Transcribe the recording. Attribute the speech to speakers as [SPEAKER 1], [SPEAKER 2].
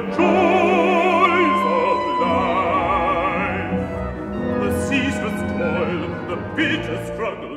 [SPEAKER 1] joys of life. The ceaseless toil, the bitter struggle